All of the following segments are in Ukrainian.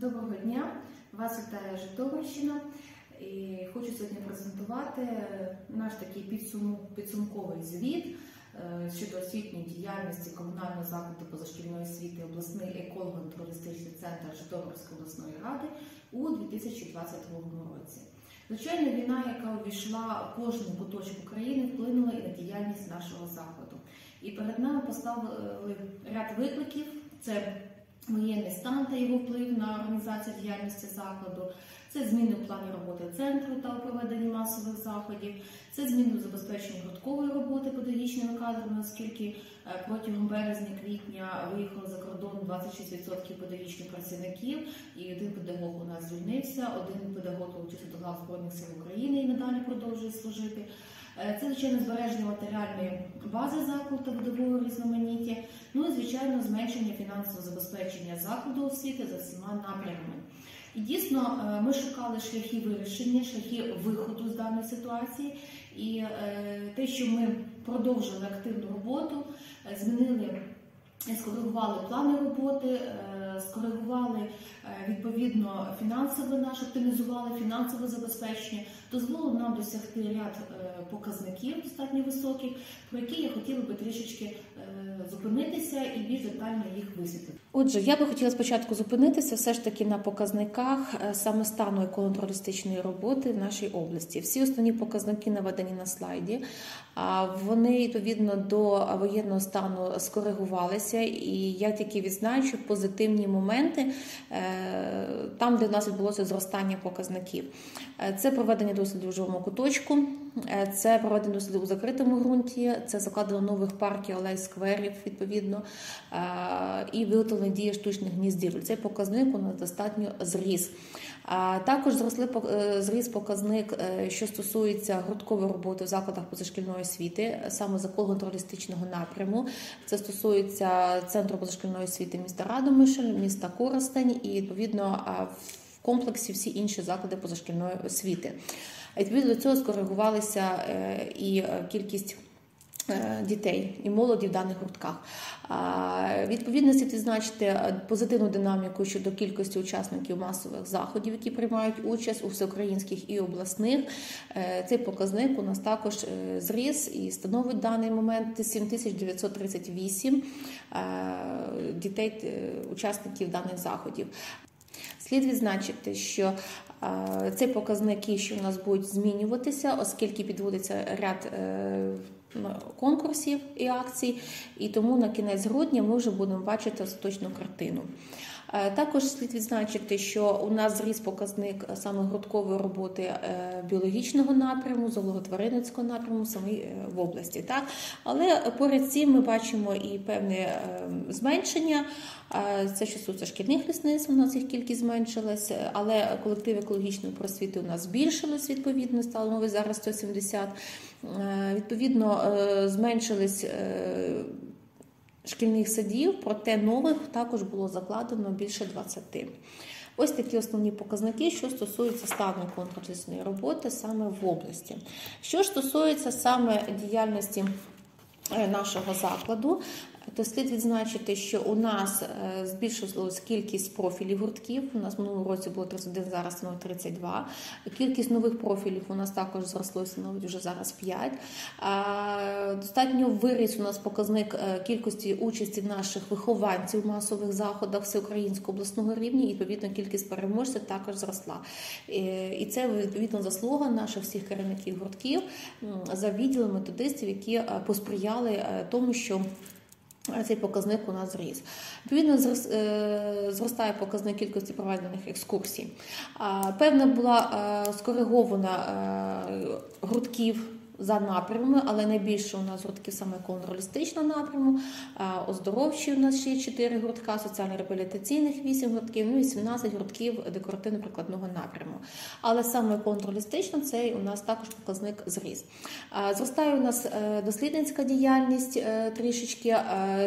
Доброго дня! Вас вітає Житомирщина. І хочу сьогодні презентувати наш такий підсум- підсумковий звіт е, щодо освітньої діяльності комунального закладу позашкільної освіти обласний еколого-туристичний центр Житомирської обласної ради у 2022 році. Звичайно, війна, яка обійшла кожен куточок України, вплинула і на діяльність нашого закладу. І перед нами поставили ряд викликів: це воєнний стан та його вплив на організацію діяльності закладу, це зміни в плані роботи центру та у проведенні масових заходів, це зміни у забезпеченні гурткової роботи педагогічними кадрами, оскільки е, протягом березня-квітня виїхало за кордон 26% педагогічних працівників, і один педагог у нас звільнився, один педагог долучився до лав Збройних сил України і надалі продовжує служити. Е, Це, звичайно, збереження матеріальної бази закладу видового різноманіття, ну і, звичайно, зменшення фінансового забезпечення закладу освіти за всіма напрямами. І дійсно, е, ми шукали шляхи вирішення, шляхи виходу з даної ситуації. І е, те, що ми продовжили активну роботу, змінили, скоригували плани роботи, скоригували відповідно фінансове наше, оптимізували фінансове забезпечення, дозволило нам досягти ряд е, показників достатньо високих, про які я хотіла би трішечки е, зупинитися і більш детально їх висвітлити. Отже, я би хотіла спочатку зупинитися все ж таки на показниках е, саме стану еколого-туристичної роботи в нашій області. Всі основні показники наведені на слайді. Вони відповідно до воєнного стану скоригувалися, і я тільки відзначу позитивні моменти е, там, де в нас відбулося зростання показників. Е, Це проведення досліду в живому куточку, це проведення дослідів у закритому ґрунті, це закладено нових парків, алей, скверів відповідно е, і виготовлення дії штучних гніздів. Цей показник у нас достатньо зріс. Також зросли е, зріс показник, е, що стосується гурткової роботи в закладах позашкільної освіти, саме з еколого-туристичного напряму. Це стосується центру позашкільної освіти міста Радомишль, міста Коростень і відповідно в комплексі всі інші заклади позашкільної освіти. Відповідно до цього скоригувалися е, і е, кількість. е, Дітей і молоді в даних гуртках. Відповідно, слід відзначити позитивну динаміку щодо кількості учасників масових заходів, які приймають участь у всеукраїнських і обласних. Цей показник у нас також зріс і становить в даний момент 7938 е, дітей, учасників даних заходів. Слід відзначити, що е, цей показники, що у нас будуть змінюватися, оскільки підводиться ряд е, конкурсів і акцій, і тому на кінець грудня ми вже будемо бачити остаточну картину. Е, Також слід відзначити, що у нас зріс показник саме грудкової роботи е, біологічного напряму, зоологотваринницького напряму саме е, в області. Так? Але поряд з цим ми бачимо і певне е, зменшення. Е, Це що стосується шкільних лісництв, у нас їх кількість зменшилась, е, але колектив екологічної просвіти у нас збільшилось відповідно, стало новий зараз 170. Е, Відповідно, е, зменшились е, шкільних садів, проте нових також було закладено більше 20. Ось такі основні показники, що стосуються стану контролісної роботи саме в області. Що ж стосується саме діяльності е, нашого закладу, то слід відзначити, що у нас е, збільшилась кількість профілів гуртків. У нас в минулому році було 31, зараз становить 32. Кількість нових профілів у нас також зросло і становить вже зараз 5. Достатньо виріс у нас показник е, кількості участі наших вихованців в масових заходах всеукраїнського обласного рівня, і відповідно кількість переможців також зросла. Е, І це відповідно заслуга наших всіх керівників гуртків за відділом методистів, які посприяли тому, що цей показник у нас зріс. Відповідно, е, зростає показник кількості проведених екскурсій. Певна була е, скоригована грудків гуртків. За напрямами, але найбільше у нас гуртки саме контролістичного напряму, оздоровчі у нас ще є 4 гуртка, соціально-реабілітаційних 8 гуртків, ну і 17 гуртків декоративно-прикладного напряму. Але саме контролістично цей у нас також показник зріс. Зростає у нас е, дослідницька діяльність е, трішечки,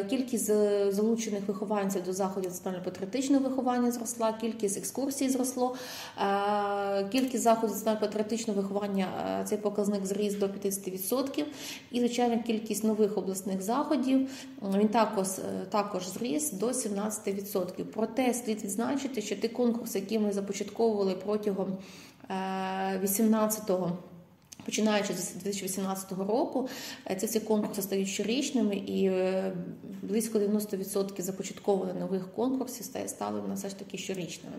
кількість е, залучених вихованців до заходів національно-патріотичного виховання зросла, кількість екскурсій зросло, кількість заходів національно-патріотичного виховання цей показник зріс до 50%. І, звичайно, кількість нових обласних заходів він також, е, також зріс до 17%. Проте слід відзначити, що ті конкурси, які ми започатковували протягом 18-го Починаючи з 2018 року, е, ці всі конкурси стають щорічними, і е, близько 90% започаткованих нових конкурсів стали в нас все ж таки щорічними.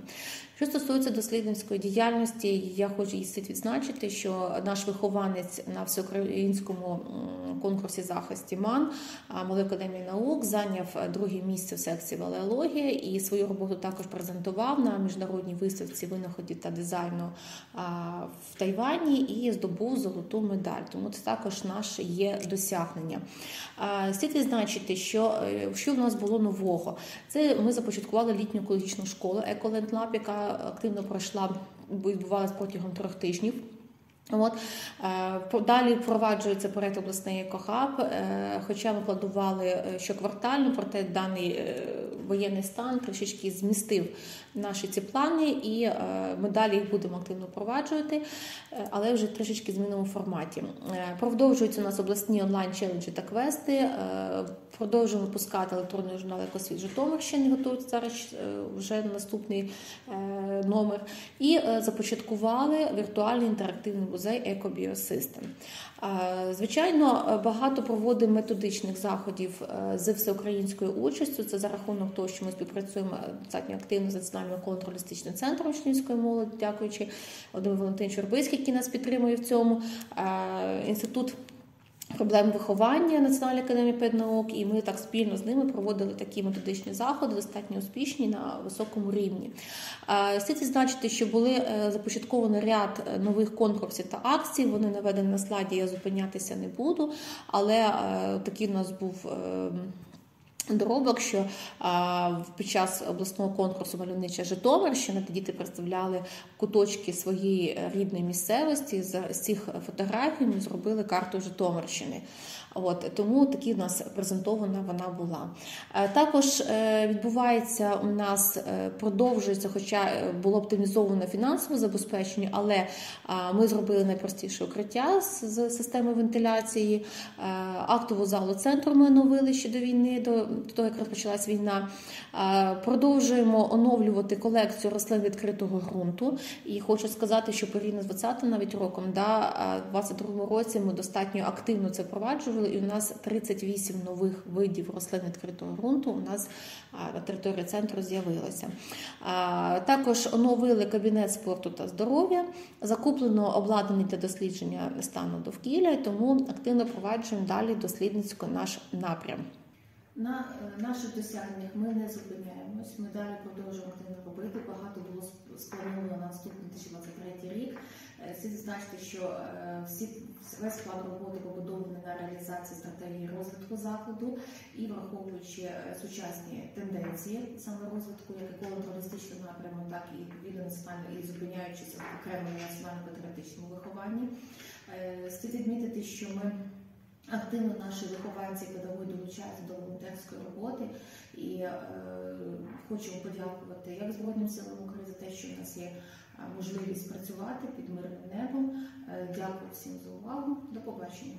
Що стосується дослідницької діяльності, я хочу і відзначити, що наш вихованець на всеукраїнському конкурсі захисті МАН Малої академії наук зайняв друге місце в секції валеологія і свою роботу також презентував на міжнародній виставці винаходів та дизайну в Тайвані і здобув золоту медаль. Тому це також наше є досягнення. Слід відзначити, що е, що в нас було нового. Це ми започаткували літню екологічну школу Еколендлаб, яка активно пройшла, відбувалася протягом трьох тижнів. От е, далі впроваджується проект обласний екохаб, е, хоча ми планували щоквартально, проте даний воєнний стан трішечки змістив наші ці плани, і ми далі їх будемо активно впроваджувати, але вже трішечки змінимо форматі. Продовжуються у нас обласні онлайн-челенджі та квести. Продовжуємо випускати електронний журнал «Екосвіт Житомирщини», готується зараз вже наступний номер. І започаткували віртуальний інтерактивний музей «Екобіосистем». Звичайно, багато проводимо методичних заходів з всеукраїнською участю. Це за рахунок того, що ми співпрацюємо достатньо активно з національним контролістичним центром учнівської молоді, дякуючи Володимиру Валентиновичу Чорбиський, який нас підтримує в цьому. Інститут проблем виховання Національної академії педнаук, і ми так спільно з ними проводили такі методичні заходи, достатньо успішні на високому рівні. Слід відзначити, що були започатковані ряд нових конкурсів та акцій. Вони наведені на слайді, я зупинятися не буду, але такий у нас був. Доробок, що а, під час обласного конкурсу мальовнича Житомирщина діти представляли куточки своєї рідної місцевості. З цих фотографій ми зробили карту Житомирщини. От тому такі в нас презентована вона була. Також відбувається у нас, продовжується, хоча було оптимізовано фінансове забезпечення, але ми зробили найпростіше укриття з системи вентиляції, актову залу центру ми оновили ще до війни. до того, як розпочалась війна, продовжуємо оновлювати колекцію рослин відкритого ґрунту. І хочу сказати, що порівняно з 20 навіть роком, да, в 22 році ми достатньо активно це впроваджували, і у нас 38 нових видів рослин відкритого ґрунту у нас на території центру з'явилося. Також оновили кабінет спорту та здоров'я, закуплено обладнання для дослідження стану довкілля, тому активно впроваджуємо далі дослідницько наш напрям. На е, наших досягненнях ми не зупиняємось, ми далі продовжуємо робити. Багато було сплановано на наступний 2023 рік. Е, слід зазначити, що е, всі весь план роботи побудований на реалізації стратегії розвитку закладу і враховуючи сучасні тенденції саме розвитку, як і туристичного напряму, так і відповідно національно і зупиняючись в окремому національно-патріотичному вихованні. Слід відмітити, що ми Активно наші вихованці педагоги долучаються до волонтерської роботи і е, хочемо подякувати як Збройним силам України за те, що в нас є можливість працювати під мирним небом. Е, дякую всім за увагу. До побачення.